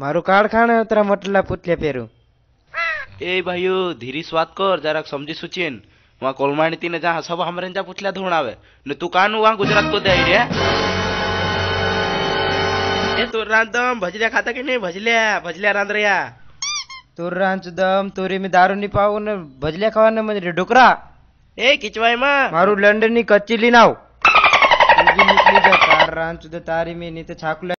મારું કાર્ડ ખાણે તારા મટલા પૂતલ્યા પહેરું. ए भाइयो धीरी स्वाद कर जरा समझी सुचीन वहाँ कोलमाणी तीन जहाँ सब हमारे जा पुछल्या धोण न तू कानू वहाँ गुजरात को दे रे ए तू रांदम भजल्या खाता की नहीं भजल्या भजल्या रांद्रया તુર્રાંચ દમ તુરી મેં દારૂ નહીં પાવું ને ભજલ્યા न મને ઢોકરા. ए किचवाय मा મારું લંડન ની કચ્ચી લઈને તાર રાંચ તારી મેં નહીં તો